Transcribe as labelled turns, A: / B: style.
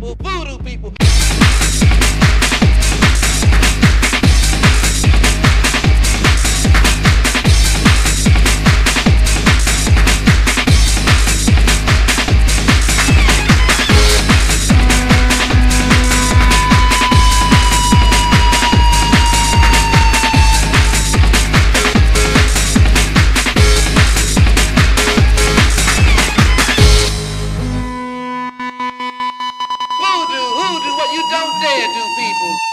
A: people, voodoo people. dead to people.